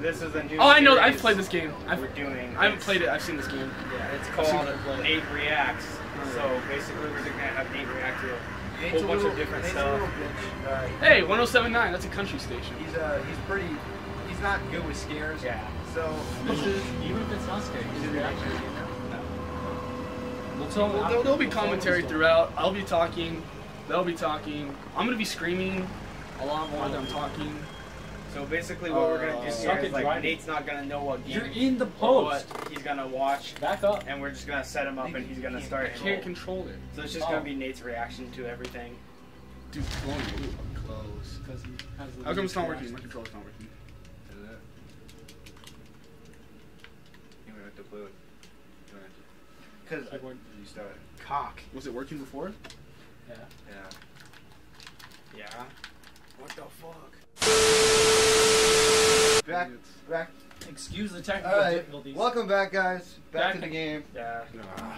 This is a new. Oh, I know. I've played this game. I've, We're doing. I haven't played it. I've seen this game. Yeah, it's called it. Nate Reacts. So basically, we're just gonna have Nate react to a Nate's whole a bunch little- of different Nate's stuff. little bitch. Uh, Hey, 1079. That's a country station. he's uh he's pretty. He's not good with scares. Yeah. So this is Even if it's not scary, his his reaction. reaction. You know? We'll tell him Well, there'll, there'll be we'll tell him commentary throughout. I'll be talking. They'll be talking. I'm gonna be screaming a lot more than I'm talking. So basically, what we're gonna do Uh, suck here it, is like driving. Nate's not gonna know what game You're in the or what post. he's gonna watch, Back up. and we're just gonna set him up, and he's gonna start. I can't control it. So it's just Oh. gonna be Nate's reaction to everything. Dude, come on. Close. Because he has How come it's not reaction. working? My controller's not working. You went to blue. Because Keyboard. you started. Cock. Was it working before? Yeah. Yeah. Yeah. What the fuck? Back. Back. Excuse the technical All right. difficulties. Welcome back, guys. Back, Back to the game. Yeah.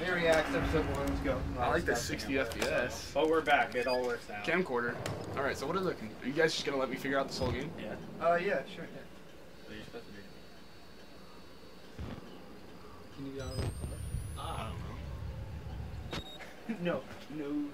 Nate reacts episode one. Let's go. I like the 60 FPS. But we're back. It all works out. Camcorder. All right. So what are the? Are you guys just gonna let me figure out this whole game? Yeah. Uh yeah sure. So you're supposed to be. Can you get out of the car? I don't know. No. No.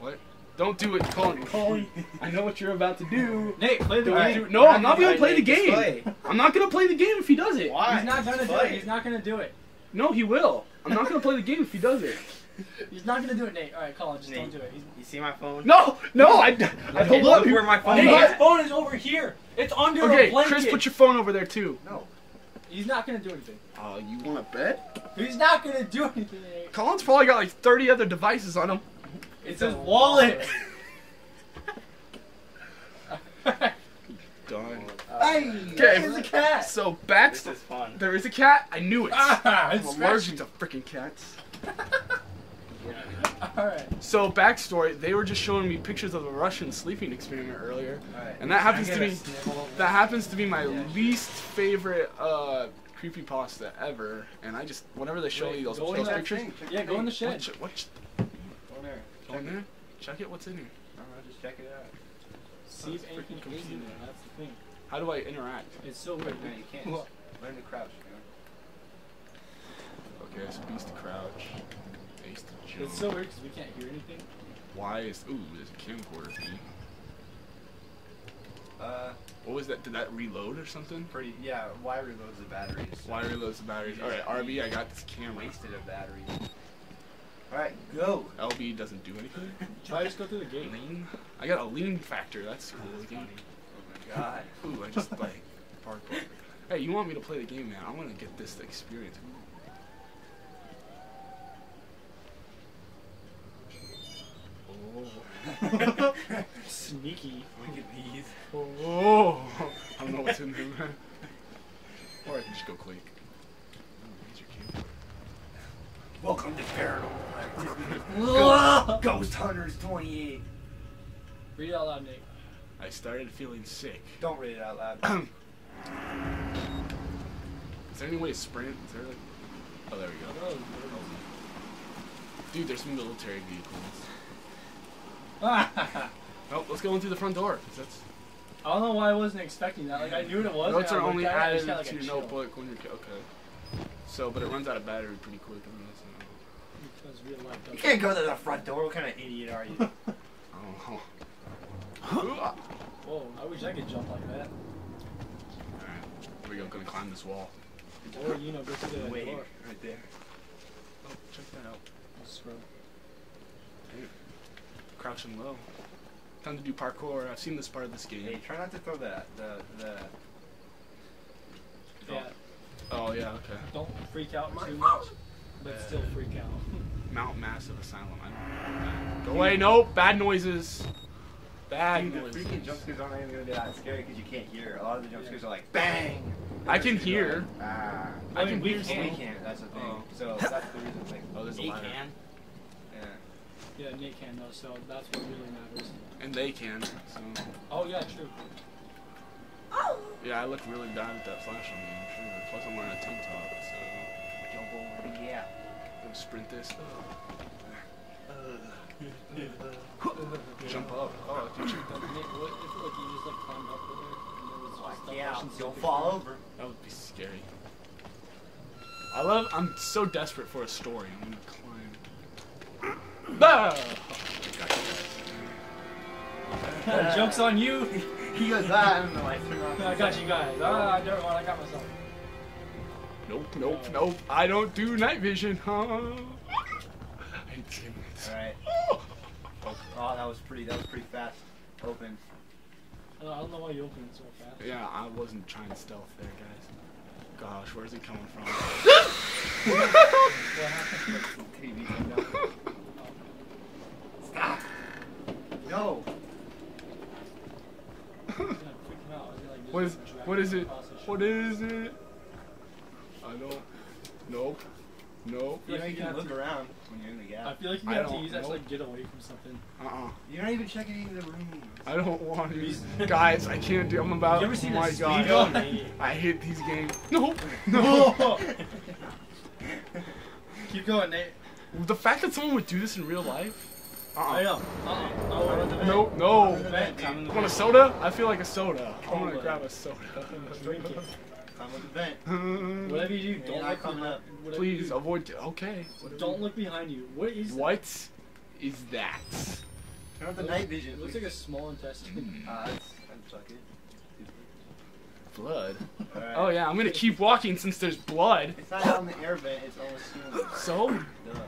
What? Don't do it, Colin. Colin, I know what you're about to do. Nate, play the Don't game. do- no, I'm not gonna play the game. display. I'm not gonna play the game if he does it. Why? He's not gonna do Play it. He's not gonna do it. No, he will. I'm not gonna play the game if he does it. He's not gonna do it, Nate. All right, Colin, just Nate. don't do it. He's, You see my phone? No, no, I, I Okay, hold look where my phone Nate, is. His phone is over here. It's under Okay, a blanket. Chris, put your phone over there too. No. He's not gonna do anything. Oh, you want to bet? He's not gonna do anything. Nate. Colin's probably got like 30 other devices on him. It's his wallet. Done. Hey. Okay. There's a cat. So back. This is fun. There is a cat. I knew it. ah, I'm it's allergic to freaking cats. All right. So backstory: They were just showing me pictures of the Russian sleeping experiment earlier, Alright. and that happens Can I to get me. a sniffle? That happens to be my Yeah. least favorite uh, creepypasta ever. And I just whenever they show Wait, you those, those pictures, Yeah, go in the thing. shed. what, ch- what ch- Go in there. go in there, check it. What's in here? Alright, just check it out. See if That's anything freaking is in there. That's the thing. How do I interact? It's so weird. man. you can't. Well, Learn to crouch. Okay, so B's to crouch, A's to jump. It's so weird because we can't hear anything. Why is ooh, there's a camcorder thing. Uh, What was that? Did that reload or something? pretty. Yeah. Y reloads the batteries. Y reloads the batteries. All right, RB, I got this camera. Wasted a battery. All right, go. LB doesn't do anything. Try to just go through the gate. Lean. I got a lean factor. That's cool. Again. Oh my god. Ooh, I just like parkour. Hey, you want me to play the game, man? I want to get this experience. Oh. Sneaky. Look at these. Oh. I don't know what's in there. man. Or I can just go quick. Oh, here's your camera. Welcome to Paranormal Ghost. Ghost Hunters 28. Read it out loud, Nate. I started feeling sick. Don't read it out loud. Is there any way to sprint? Is there like... Oh, there we go. Dude, there's some military vehicles. I Oh, let's go in through the front door. 'cause that's I don't know why I wasn't expecting that. Like I knew what it was. notes are I looked only at it, added just got, like, to your notebook when you're okay. So, but it runs out of battery pretty quick. I mean, that's Because real life You can't go to the front door. What kind of idiot are you? I don't know. Alright, Whoa! I wish I could jump like that. All right, here we go. Gonna climb this wall. Or you know, go through the Wave door. right there. Oh, check that out. Scroll. Crouching low. Time to do parkour. I've seen this part of this game. Hey, try not to throw that. the the. Yeah. Oh yeah, okay. Don't freak out too much, but still freak out. Mount Massive Asylum. I don't Go away. Nope. Bad noises. Bad Dude, the freaking jump scares aren't even gonna be that scary because you can't hear. A lot of the jump scares are like bang. I can hear. Ah. I can we hear We still. can't. That's the thing. Oh. So that's the reason. Like, Oh, there's a He ladder. can. yeah. Yeah, Nate can though, so that's what really matters. And they can. So. Oh yeah, true. Yeah, I look really bad with that flash on me. I'm sure. Plus, I'm wearing a tank top, so. Jump over the gap. Gonna sprint this. Jump up. Oh, dude, check that. Nate, what if like you just like climbed up with her and there was Yeah, don't fall over. That would be scary. I love. I'm so desperate for a story. I'm gonna climb. Ah! Joke's on you. He goes, ah, I don't know. I turned off. I got you guys. Ah, never mind. I got myself. Nope, nope, nope. I don't do night vision. Huh? I hate seeing. All right. Oh, that was pretty. That was pretty fast. Open. I don't, I don't know why you opened it so fast. Yeah, I wasn't trying to stealth there, guys. Gosh, where's he coming from? What happened? TV turned down. Stop. No. Yeah, freak him out. Is he like, What is? just What is it? What is it? I don't. Nope. Nope. You know you You can have look to- around when you're in the gap. I feel like you I have to use that to like get away from something. Uh-uh. You're not even checking into the room. I don't want to. Guys, I can't do. I'm about. You ever seen oh my that god. speed gun? I hate these games. Nope. No. Keep going, Nate. the fact that someone would do this in real life. I Uh-uh. know. Uh-uh. Oh, we're on the No, no. vent. Come Want a soda? I feel like a soda. I'm gonna grab a soda. Drink it. I'm with the vent. Whatever you do, don't not look behind. up. whatever you Please do, avoid. Okay. Don't look behind you. What is that? What is that? Turn on the night vision. It looks like a small intestine. Uh, that's, it. Blood. Alright. Oh yeah, I'm gonna keep walking since there's blood. It's not on the air vent, it's on the ceiling. So Duh.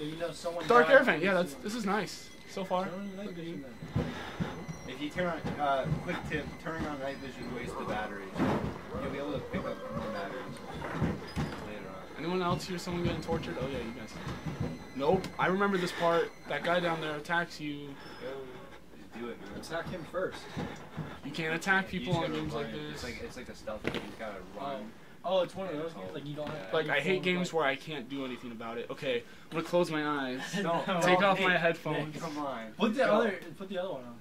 So you know someone. dark died air vent. Yeah, that's this is nice so far. Turn night vision. If you turn on, uh, quick tip, turning on night vision wastes the batteries. You'll be able to pick up more batteries later on. Anyone else hear someone getting tortured? Oh yeah, you guys. Nope. I remember this part. That guy down there attacks you. Do it, man. Attack him first. You can't attack people on games run. like It's this. like it's like a stealth game. You gotta run. Oh, it's one of those games like you don't have. Like I hate games like- where I can't do anything about it. Okay, I'm gonna close my eyes. Don't Take don't- off my headphones. Nate, come on. Put the Go. other. Put the other one on.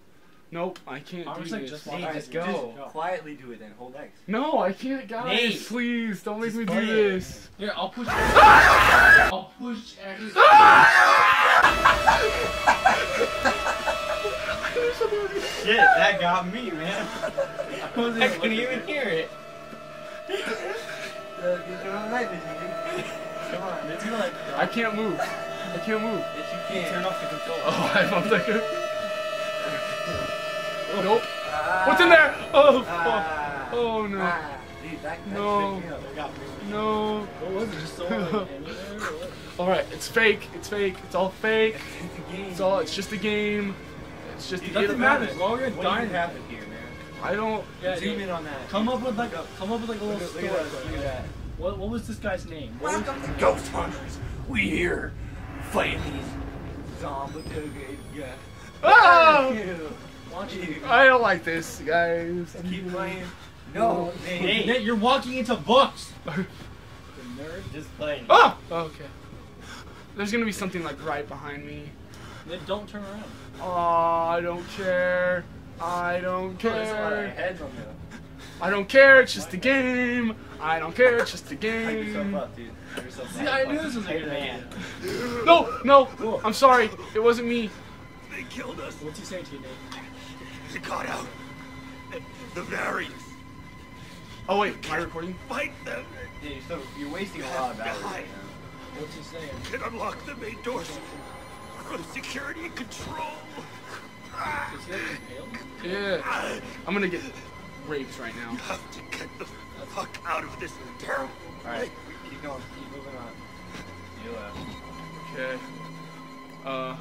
Nope, I can't I do like this. just Nate, watching. just go. Just Quietly do it then. Hold X. No, I can't, guys. Nate. Please, don't make Just me do play it. this. Here, I'll push. I'll push X. Shit, that got me, man. I I couldn't even hear it. Uh, you turn on the night. Come on. It's gonna. I can't move. I can't move. Yes, you can. Turn off the controller. Oh, I bumped like a... Nope. Ah. What's in there? Oh, fuck. Ah. Oh, no. Ah. Dude, that, that No. picked me up. They got me. No. What was it? Just so like, anywhere or what? Alright, it's fake. It's fake. It's all fake. It's a game. It's all, it's just a game. It's just Dude, a Doesn't game. matter. As long as you're dying. happened here, man? I don't... Yeah, Zoom dude. in on that. Come up with like a come up with like a little at, look story. at that. Look at that. What what was this guy's name? What was- Welcome to Ghost Hunters. We here fighting these zombie guys. Ah! Ew. Why you- I don't like this, guys. Keep playing. No, Nate, Nate. Nate, you're walking into books. The nerd just playing. Oh! Okay. There's gonna be something like right behind me. Then don't turn around. Oh, I don't care. I don't there's a lot of care. heads on there. I don't care. It's just a game. I don't care. It's just a game. up, dude. Hype yourself See. I knew this was a Hey, good man. idea. No, no. I'm sorry. It wasn't me. They killed us. What's he saying to you, Nate? They got out. The berries. Oh wait, am I recording? Fight them. Yeah, you're, still, you're wasting a lot of batteries right now. What's he saying? And unlock the main doors for the security and control. Yeah. I'm gonna get raped right now. You have to get the fuck out of this terrible Alright, keep going. Keep moving on. You left. Okay. Uh.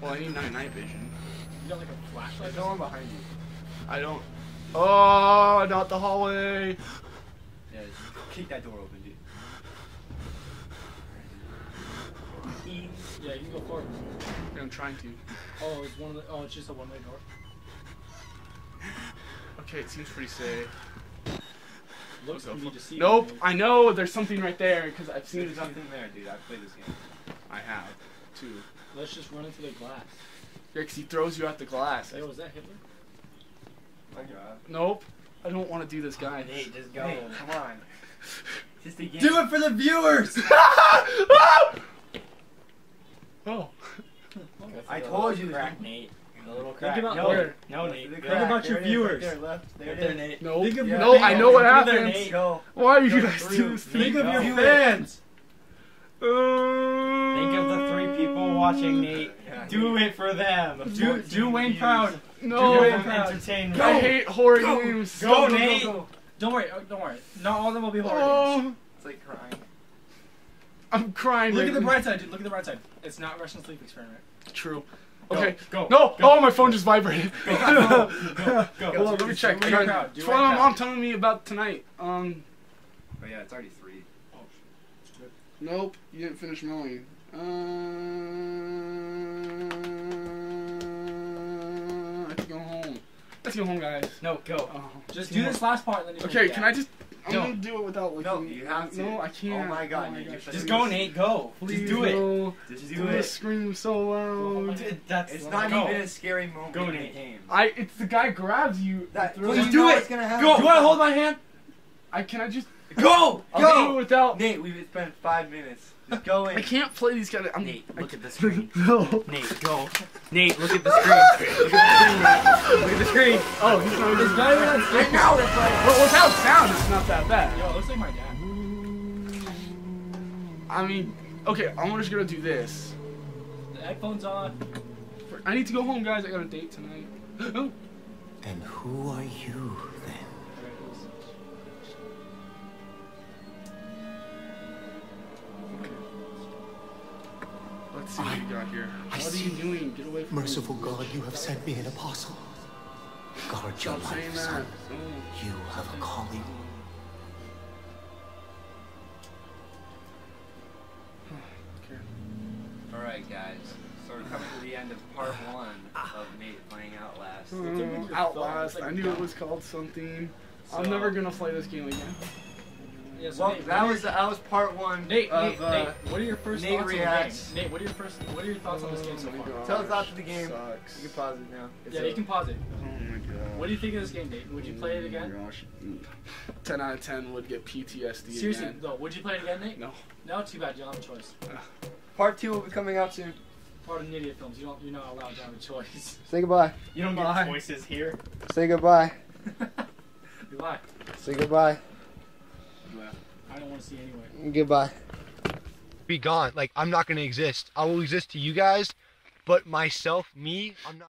Well, I need night night vision. You got like a flashlight? There's no one behind you. I don't. Oh, not the hallway. Yeah, just kick that door open, dude. Yeah, you can go forward. I'm trying to. Oh, it's one of the. Oh, it's just a one-way door. Okay, it seems pretty safe. Looks for me to see. Nope. I know there's something right there because I've seen There's something. something there, dude. I've played this game. I have too. Let's just run into the glass. Yeah, 'cause he throws you out the glass. Hey, was that Hitler? My god. Nope. I don't want to do this, guy. Nate, just go. come on. Just a game. Do it for the viewers. oh. I told you. Crack Nate. The little Think about no, where- no, The Nate. crack. Think about your There it is, right viewers. there, left. There Right it. Nate. No, Think of your no, I know what Think of their happens. name. Why are you Go guys through. doing this? Think of Go. your fans. Think of the three people watching Nate. Yeah. Do it for them. Do do Wayne views. proud. No, do I him entertainment. I hate horror Go. games. Go, Nate. Don't worry. oh, Don't worry. Not all of them will be horror oh. games. Oh, It's like crying. I'm crying. Look right at the now. bright side, dude. Look at the bright side. It's not Russian sleep experiment. True. Okay. Go. No. Oh, my phone just vibrated. Go. Go. Hold on, let me check. Do Hang Wayne on. proud. Do It's what my mom telling me about tonight. Um. Oh yeah, it's already three. Oh. Nope, you didn't finish mowing. Uh, I have to go home. Let's go home, guys. No. Go. Oh. Just do this last part, and then you Okay, can I just? I'm No. gonna do it without like. No, you have to. No, I can't. Oh my God, oh my Nate, gosh. Just go. Nate. Go. Please Just do it. no. Just I'm do gonna it. scream so loud. Dude, That's It's not go. even a scary moment Go, in the Nate. game. I. It's the guy grabs you. That, throws please you- do it. it. Gonna happen. Go. Do you want to hold my hand? I can I just Go. I'll Go. do it without. Nate, we've spent five minutes. Just go in. I can't play these guys. I'm, Nate, look at the screen. no. Nate, go. Nate, look at the screen. Look at the screen. Nate. Look at the screen. Oh, he's not even. It's not even on I know. That's like. Well, without sound, it's not that bad. Yo, it looks like my dad. I mean, okay, I'm just gonna do this. The headphones on. I need to go home, guys. I got a date tonight. Oh, And who are you then? Let's see what you got here. I What are see you doing? Get away from Merciful God, you have sent me an apostle. Guard me. your Stop life, son. Oh. You have a calling. Okay. Alright, guys. So we're coming to the end of part one of Nate playing Outlast. Um, Outlast. I knew it was called something. I'm never gonna play this game again. Yeah, so Well, Nate, that what was that was part one Nate, of Nate, uh, Nate, what are your first Nate thoughts reacts. on the game? Nate, what are your first? What are your thoughts on this game so Oh my far? God. Tell us thoughts of the game. Sucks. You can pause it now. It's Yeah, over. you can pause it. Oh my god. What do you think of this game, Nate? Would you play it again? Oh my gosh. 10 out of 10 would get PTSD Seriously, again. no. Would you play it again, Nate? No. No, too bad. You don't have a choice. Part two will be coming out soon. Part of the idiot films, you don't. You're not allowed to have a choice. Say goodbye. You don't Bye. get choices here. Say goodbye. Goodbye. Say goodbye. I don't want to see you anyway. Goodbye. be gone. Like I'm not gonna exist. I will exist to you guys, but myself, me, I'm not.